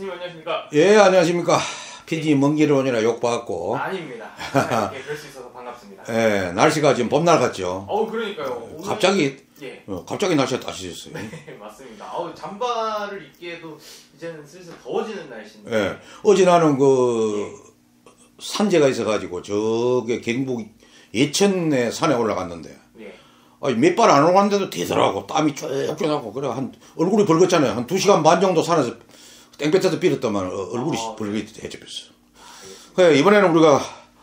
안녕하십니까? 예, 안녕하십니까. 피디 먼 길을 오느라 욕받고. 아닙니다. 이렇게 뵐수 있어서 반갑습니다. 예, 날씨가 지금 봄날 같죠. 어우 그러니까요. 오늘- 갑자기, 예 어, 갑자기 날씨가 따뜻해졌어요. 네, 맞습니다. 어우 잠바를 입기에도 이제는 슬슬 더워지는 날씨인데. 예, 어제 나는 그, 산재가 있어가지고, 저게 경북 예천에 산에 올라갔는데, 예. 아니, 몇 발 안 올라갔는데도 되더라고. 땀이 쭉쭉 나고, 그래, 한, 얼굴이 벌겋잖아요. 한 두 시간 반 정도 산에서 땡볕에서 삐었더만 어, 얼굴이 아, 벌겋해졌어. 그래, 이번에는 우리가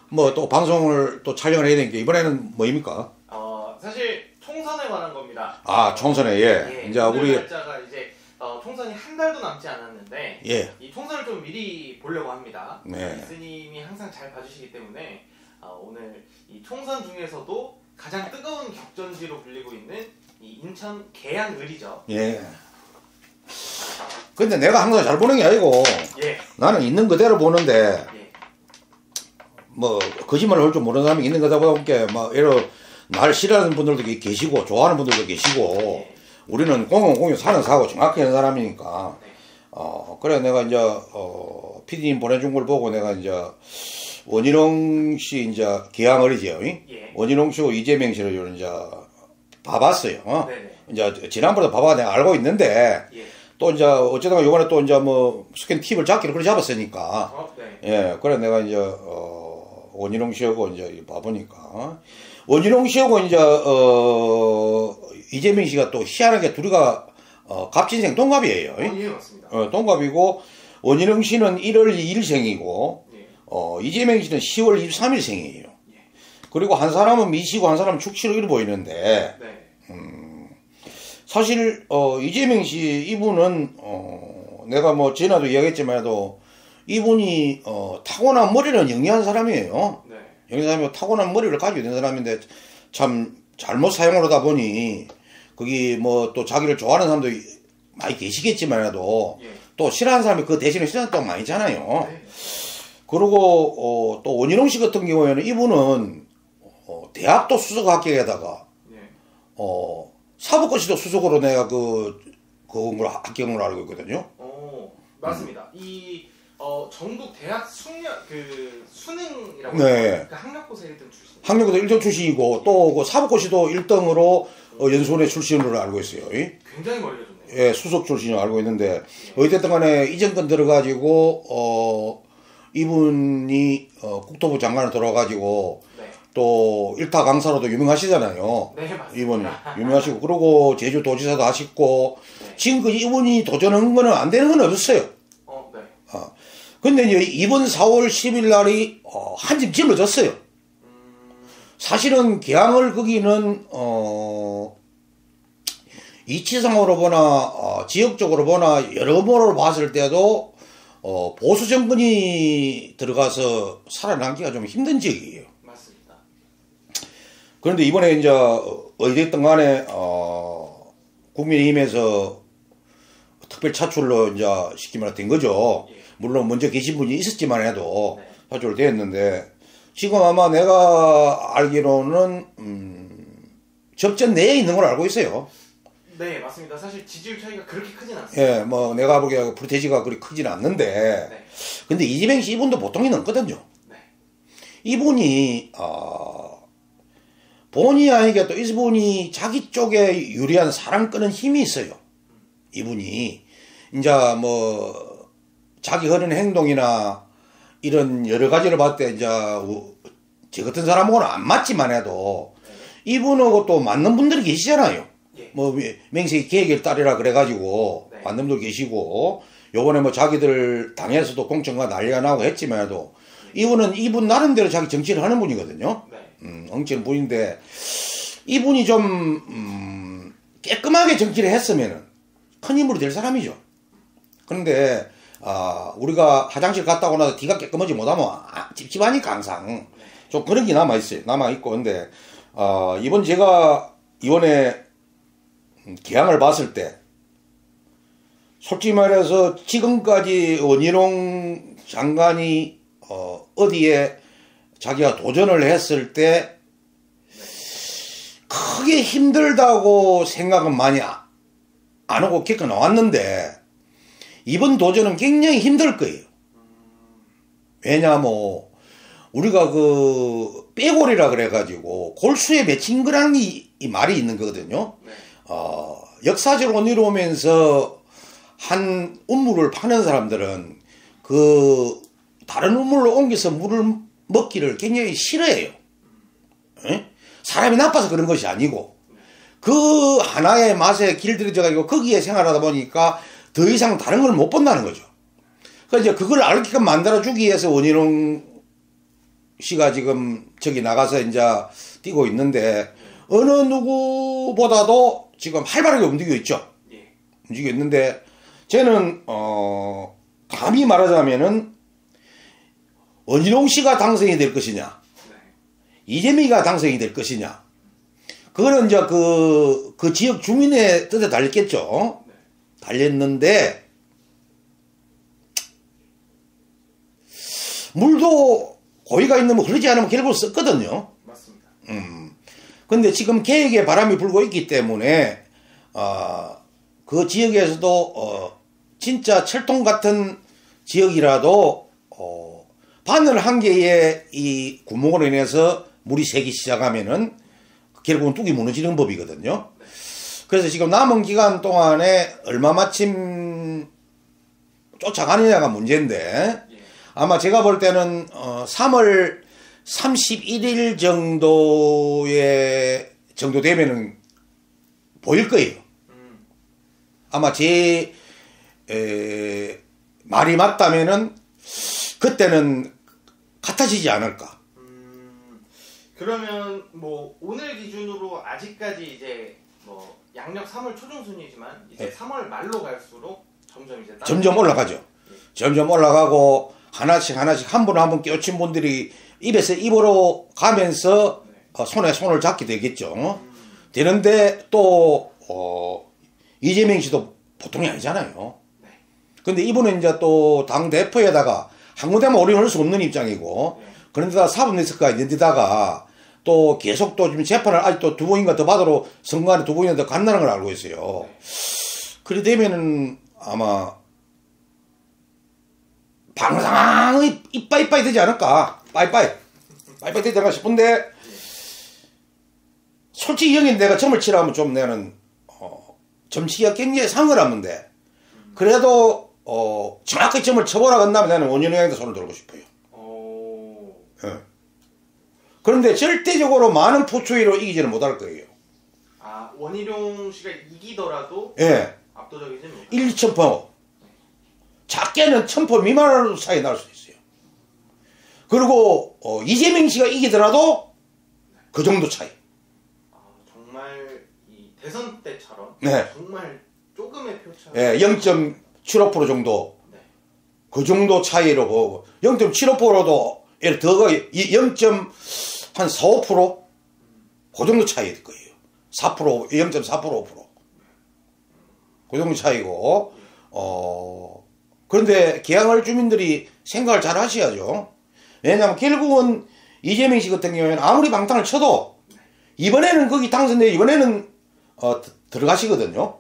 뭐 또 방송을 또 촬영을 해야 되니까, 이번에는 뭐입니까? 어 사실 총선에 관한 겁니다. 아, 총선에, 예. 예, 이제 오늘 우리, 날짜가 이제 어, 총선이 한 달도 남지 않았는데 예. 이 총선을 좀 미리 보려고 합니다. 네. 스님이 항상 잘 봐주시기 때문에 어, 오늘 이 총선 중에서도 가장 뜨거운 격전지로 불리고 있는 이 인천 계양을이죠. 예. 근데 내가 항상 잘 보는 게 아니고, 예, 나는 있는 그대로 보는데, 예, 뭐, 거짓말을 할 줄 모르는 사람이 있는 거다 보니까, 뭐, 이런, 날 싫어하는 분들도 계시고, 좋아하는 분들도 계시고, 예. 우리는 공공공유 사는 사고 정확히 하는 사람이니까, 네. 어, 그래, 내가 이제, 어, 피디님 보내준 걸 보고 내가 이제, 원희룡 씨 이제 기왕어리지요. 예. 원희룡 씨고 이재명 씨를 이제 봐봤어요. 어? 네네. 이제 지난번에 봐봐 내가 알고 있는데, 예. 또 이제 어쩌다가 요번에 또 이제 뭐 스캔 팁을 잡기를 그래 잡았으니까 어, 네. 예 그래 내가 이제 어 원희룡 씨하고 이제 봐보니까 원희룡 씨하고 이제 어 이재명 씨가 또 희한하게 둘이가 어 갑진생 동갑이에요 어, 예, 맞습니다. 어 동갑이고 원희룡 씨는 1월 2일생이고 예. 어 이재명 씨는 10월 23일생이에요 그리고 한 사람은 미시고 한 사람은 축치로 이루 보이는데 네. 사실 어 이재명 씨 이분은 어 내가 뭐 전에도 이야기했지만도 이분이 어 타고난 머리는 영리한 사람이에요. 네. 영리한 사람이 타고난 머리를 가지고 있는 사람인데 참 잘못 사용하다 보니 거기 뭐 또 자기를 좋아하는 사람도 많이 계시겠지만도 예. 또 싫어하는 사람이 그 대신에 싫어하는 사람 또 많이잖아요. 네. 그리고 어, 또 원희룡 씨 같은 경우에는 이분은 어, 대학도 수석 합격에다가 예. 어, 사법고시도 수석으로 내가 그, 그건 걸 합격을 알고 있거든요. 어, 맞습니다. 이 어, 전국 대학 수능 그 수능이라고 네. 그 학력고사 1등 출신. 학력고도 1등 출신이고, 또그 사법고시도 1등으로 어, 연수원의 출신으로 알고 있어요. 이? 굉장히 멀려졌네요. 예, 수석 출신으로 알고 있는데, 어쨌든 간에 이전건 들어가지고, 어, 이분이, 어, 국토부 장관을 들어가지고, 네. 또 일타 강사로도 유명하시잖아요. 네, 맞습니다. 이분이 유명하시고 그리고 제주 도지사도 하시고 네. 지금까지 이분이 도전한 거는 안 되는 건 없었어요. 어, 네. 어. 근데 이제 이번 4월 10일 날이 어, 한집 질러졌어요. 사실은 개항을 거기는 어 이치상으로 보나 어, 지역적으로 보나 여러모로 봤을 때도 어, 보수 정권이 들어가서 살아남기가 좀 힘든 지역이에요. 그런데 이번에 이제 어디됐든 간에 어 국민의힘에서 특별 차출로 이제 시키 말해 된 거죠. 예. 물론 먼저 계신 분이 있었지만 해도 네. 차출 됐는데 지금 아마 내가 알기로는 음 접전 내에 있는 걸 알고 있어요. 네, 맞습니다. 사실 지지율 차이가 그렇게 크진 않습니다. 예, 뭐 내가 보기에 프로테지가 그리 크진 않는데 네. 근데 이재명 씨 이분도 보통이 넘거든요. 네. 이분이 어, 본의 아니게 또 이분이 자기 쪽에 유리한 사람 끄는 힘이 있어요. 이분이 이제 뭐 자기 하는 행동이나 이런 여러 가지를 봤을 때 이제 우- 저 같은 사람하고는 안 맞지만 해도 이분하고 또 맞는 분들이 계시잖아요. 예. 뭐 명- 명색이 계획을 따르라 그래가지고 네. 맞는 분도 계시고 요번에 뭐 자기들 당에서도 공천과 난리가 나고 했지만 해도 이분은 이분 나름대로 자기 정치를 하는 분이거든요. 네. 음, 엉치는 분인데 이분이 좀 음, 깨끗하게 정치를 했으면은 큰 힘으로 될 사람이죠. 그런데 아, 우리가 화장실 갔다 오고 나서 뒤가 깨끗하지 못하면 아, 찝찝하니까 항상 좀 그런 게 남아 있어요. 남아 있고 근데 아, 이번 제가 이번에 음, 개항을 봤을 때 솔직히 말해서 지금까지 원희룡 장관이 어, 어디에 자기가 도전을 했을 때 크게 힘들다고 생각은 많이 아- 안 하고 겪어 나왔는데 이번 도전은 굉장히 힘들 거예요. 왜냐 뭐 우리가 그 빼골이라 그래가지고 골수에 맺힌 거라는 이, 이 말이 있는 거거든요. 네. 어, 역사적으로 내려오면서 한 우물을 파는 사람들은 그 다른 우물로 옮겨서 물을 먹기를 굉장히 싫어해요. 예? 사람이 나빠서 그런 것이 아니고 그 하나의 맛에 길들여져 가지고 거기에 생활하다 보니까 더 이상 다른 걸 못 본다는 거죠. 그러니까 이제 그걸 알게끔 만들어 주기 위해서 원희룡 씨가 지금 저기 나가서 이제 뛰고 있는데 어느 누구보다도 지금 활발하게 움직이고 있죠. 예. 움직이고 있는데 저는 어 감히 말하자면은 원희룡 씨가 당선이 될 것이냐 네. 이재명이가 당선이 될 것이냐 그거는 이제 그, 그 지역 주민의 뜻에 달렸겠죠. 네. 달렸는데 물도 고의가 있는 뭐 흐르지 않으면 결국 썼거든요. 맞습니다. 근데 지금 계획에 바람이 불고 있기 때문에 어, 그 지역에서도 어, 진짜 철통 같은 지역이라도 어, 바늘 한 개의 이 구멍으로 인해서 물이 새기 시작하면은 결국은 뚝이 무너지는 법이거든요. 그래서 지금 남은 기간 동안에 얼마 마침 쫓아가느냐가 문제인데 예. 아마 제가 볼 때는 어 3월 31일 정도에 정도 되면은 보일 거예요. 음. 아마 제 에, 말이 맞다면은 그때는 같아지지 않을까. 음, 그러면 뭐 오늘 기준으로 아직까지 이제 뭐 양력 3월 초중 순이지만 이제 네. 3월 말로 갈수록 점점 이제 점점 올라가죠. 점점 올라가고 하나씩 하나씩 한 분 한 분 끼우친 분들이 입에서 입으로 가면서 네. 어, 손에 손을 잡게 되겠죠. 되는데 또 어, 이재명 씨도 보통이 아니잖아요. 네. 근데 이분은 이제 또 당 대표에다가 한 군데만 오래 할수 없는 입장이고 네. 그런데다 사법리스크가 있는 데다가 또 계속 또 지금 재판을 아직도 두 번인가 더 받으러 선관에 두 번이나 더 간다는 걸 알고 있어요. 그래 되면은 아마 방상이 이빠이빠이 되지 않을까? 빠이빠이. 빠이빠이 되지 않을까 싶은데 솔직히 형이 내가 점을 치라면 좀 내는 어, 점치기가 굉장히 상을 하는데 그래도 어, 정확하게 점을 쳐보라 한다면 나는 형한테 손을 들고 싶어요. 오. 예. 그런데 절대적으로 많은 포초이로 이기지는 못할 거예요. 아 원희룡 씨가 이기더라도 예. 압도적이지 못할 1, 2천포. 작게는 천포 미만으로 차이 날 수 있어요. 그리고 어, 이재명 씨가 이기더라도 그 정도 차이. 아, 정말 이 대선 때처럼 네. 정말 조금의 표차. 예, 0.75% 정도. 네. 그 정도 차이로 보고 0.75%도 더가 0.한 4, 5%? 그 정도 차이일 거예요. 4%, 0.4%, 5%. 그 정도 차이고, 어, 그런데 개항할 주민들이 생각을 잘 하셔야죠. 왜냐하면 결국은 이재명 씨 같은 경우에는 아무리 방탄을 쳐도 이번에는 거기 당선돼 이번에는 어, 드- 들어가시거든요.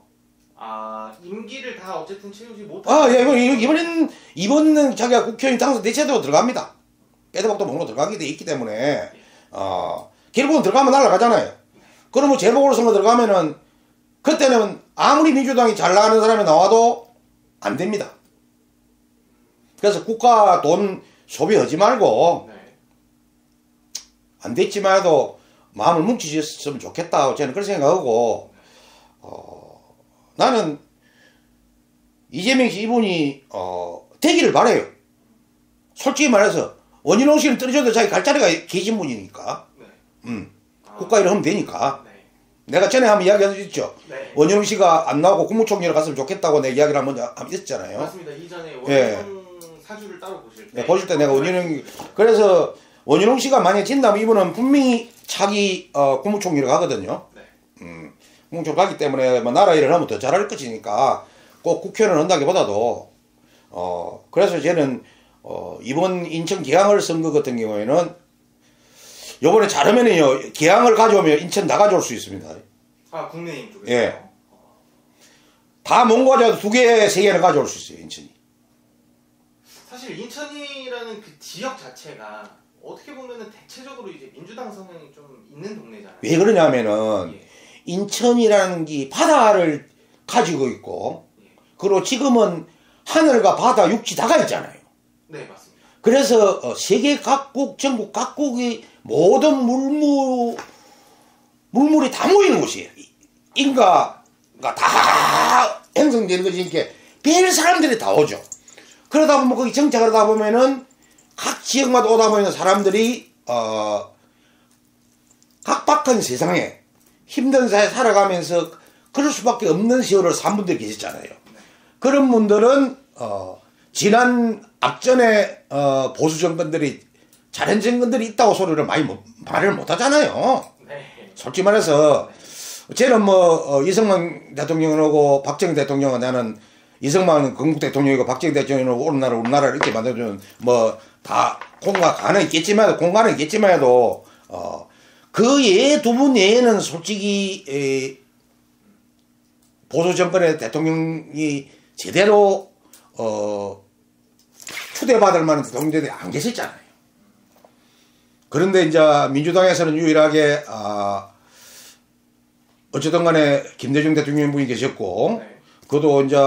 아 임기를 다 어쨌든 채우지 못. 아, 예, 이번, 이번에는, 이번은 자기가 국회의원 당선 대체도 들어갑니다. 빼도박도 먹으로 들어가게 돼 있기 때문에, 어, 결국은 들어가면 날아가잖아요. 그러면 재보궐선거 들어가면은, 그때는 아무리 민주당이 잘 나가는 사람이 나와도 안 됩니다. 그래서 국가 돈 소비하지 말고, 네. 안 됐지만 해도 마음을 뭉치셨으면 좋겠다. 저는 그렇게 생각하고, 어, 나는 이재명 씨 이분이, 어, 되기를 바래요. 솔직히 말해서, 원인홍 씨는 떨어져도 자기 갈 자리가 계신 분이니까, 네. 음, 아, 국가 일을 하면 되니까. 네. 내가 전에 한번 이야기 해줬죠. 네. 원인홍 씨가 안 나오고 국무총리로 갔으면 좋겠다고 내 이야기를 한번 했었잖아요. 맞습니다. 이전에 예. 원희룡 사주를 따로 보실 때. 네, 보실 때 내가 원인홍 그래서 원인홍 씨가 만약에 진다면 이분은 분명히 차기 어, 국무총리로 가거든요. 네. 국무총리 가기 때문에 뭐 나라 일을 하면 더 잘할 것이니까 꼭 국회의원을 한다기보다도 어 그래서 저는 어 이번 인천 계양을 선거 같은 경우에는 요번에 잘하면은요 계양을 가져오면 인천 다 가져올 수 있습니다. 아 국내인 쪽에서. 예. 다못 가져도 두 개, 세 개는 가져올 수 있어요, 인천이. 사실 인천이라는 그 지역 자체가 어떻게 보면은 대체적으로 이제 민주당 성향이 좀 있는 동네잖아요. 왜 그러냐면은 예. 인천이라는 게 바다를 가지고 있고 그리고 지금은 하늘과 바다, 육지 다가 있잖아요. 네 맞습니다. 그래서 어, 세계 각국, 전국 각국의 모든 물물 물물이 다 모이는 곳이에요. 이- 인가가 다 형성되는 것이 이렇게 별 사람들이 다 오죠. 그러다 보면 거기 정착을 하다 보면은 각 지역마다 오다 보면 사람들이 어 각박한 세상에 힘든 사회 살아가면서 그럴 수밖에 없는 세월을 산 분들이 계셨잖아요. 그런 분들은 어 지난 앞전에 어 보수 정권들이 잘한 정권들이 있다고 소리를 많이 못- 말을 못 하잖아요. 네. 솔직히 말해서 쟤는 뭐 어, 이승만 대통령하고 박정희 대통령은 나는 이승만은 건국 대통령이고 박정희 대통령은 오늘날 우리나라를 이렇게 만들어준 뭐다 공과 가는 있겠지만 공간은 있겠지만 해도 어그 외에 두분 외에는 솔직히 에, 보수 정권의 대통령이 제대로 어 추대받을 만한 대통령들이 안 계셨잖아요. 그런데 이제 민주당에서는 유일하게 아 어쨌든 간에 김대중 대통령 분이 계셨고 네. 그도 이제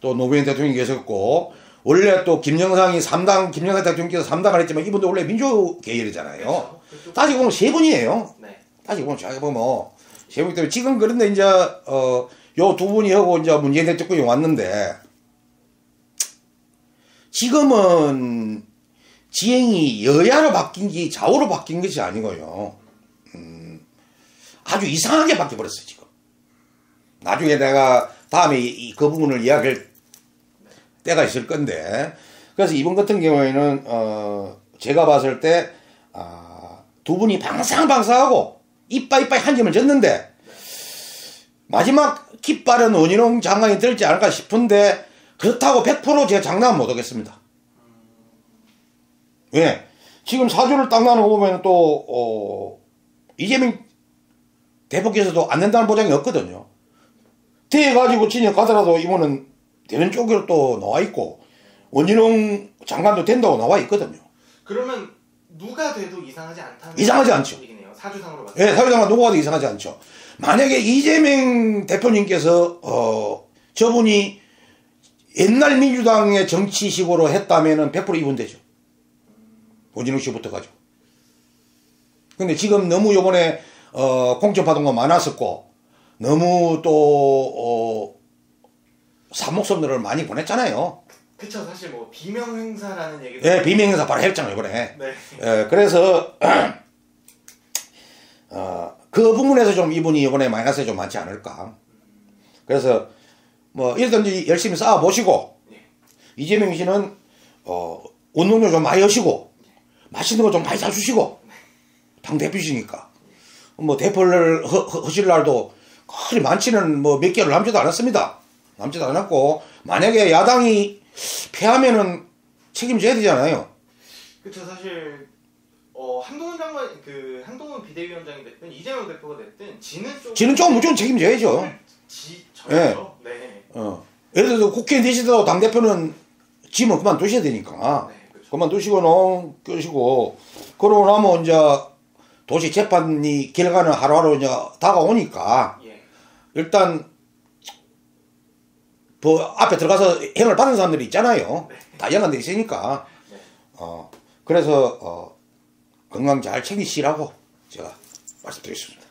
또 노무현 대통령이 계셨고 원래 또 김영삼이 3당 김영삼 대통령께서 3당을 했지만 이분도 원래 민주 계열이잖아요. 그렇죠. 그쪽- 따지고 보면 세 분이에요. 네. 따지고 보면 자기 보면 세 분이기 때문에 지금 그런데 이제 어 요 두 분이 하고 이제 문재인 대통령이 왔는데 지금은 지행이 여야로 바뀐 게 좌우로 바뀐 것이 아니고요. 음, 아주 이상하게 바뀌어 버렸어요 지금. 나중에 내가 다음에 이, 이- 그 부분을 이야기할 때가 있을 건데 그래서 이번 같은 경우에는 어 제가 봤을 때 아, 두 분이 방상방상하고 이빠이 이빠이 한 점을 졌는데 마지막 깃발은 원희룡 장관이 들지 않을까 싶은데 그렇다고 100% 제가 장담은 못 하겠습니다. 왜? 지금 사주를 딱 나눠 보면 또 어, 이재명 대표께서도 안 된다는 보장이 없거든요. 대해 가지고 진영 가더라도 이번은 되는 쪽으로 또 나와 있고 원희룡 장관도 된다고 나와 있거든요. 그러면 누가 돼도 이상하지 않다는 이상하지 않죠. 사주상으로 봤을 때. 예, 사회장관 누가 봐도 이상하지 않죠. 만약에 이재명 대표님께서 어 저분이 옛날 민주당의 정치식으로 했다면은 100% 이분 되죠. 오진욱 씨부터 가죠. 근데 지금 너무 요번에 어 공천 받은 거 많았었고 너무 또 어, 사목선들을 많이 보냈잖아요. 그쵸 사실 뭐 비명 행사라는 얘기도 예, 비명 행사 바로 했잖아요, 이번에. 네. 예, 그래서 어, 그 부분에서 좀 이분이 이번에 마이너스 좀 많지 않을까. 그래서 뭐 일든지 열심히 쌓아 보시고 예. 이재명 씨는 어, 운동도 좀 많이 하시고 맛있는 거 좀 많이 사주시고 당 대표시니까 뭐 대표를 허, 허, 하실 날도 그리 많지는 뭐 몇 개월 남지도 않았습니다. 남지도 않았고 만약에 야당이 패하면은 책임져야 되잖아요. 그쵸 사실 어 한동훈 장관 그 한동훈 비대위원장이 됐든 이재명 대표가 됐든 지는 쪽 지는 조금 무조건 책임져야죠. 지 저요. 네. 어. 예를 들어서 국회의원 되시더라도 당 대표는 짐을 그만 두셔야 되니까. 네. 그쵸. 그만 두시고, 농, 끄시고, 그러고 나면 이제 도시 재판이 결과는 하루하루 이제 다가오니까 예. 일단 그 앞에 들어가서 행을 받은 사람들이 있잖아요. 다 연관돼 있으니까. 네. 어, 그래서 어, 건강 잘 챙기시라고 제가 말씀드리겠습니다.